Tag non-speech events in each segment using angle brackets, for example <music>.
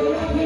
Thank you.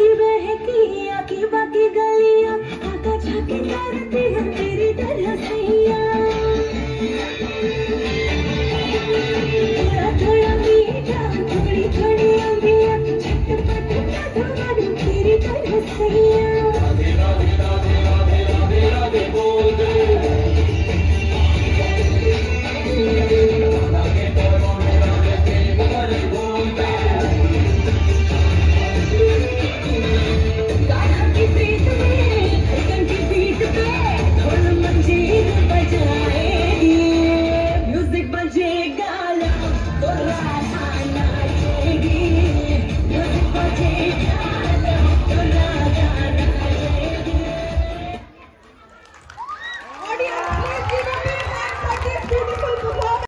की बहकी आकी बाकी गलिया आका जाके करती for. <laughs>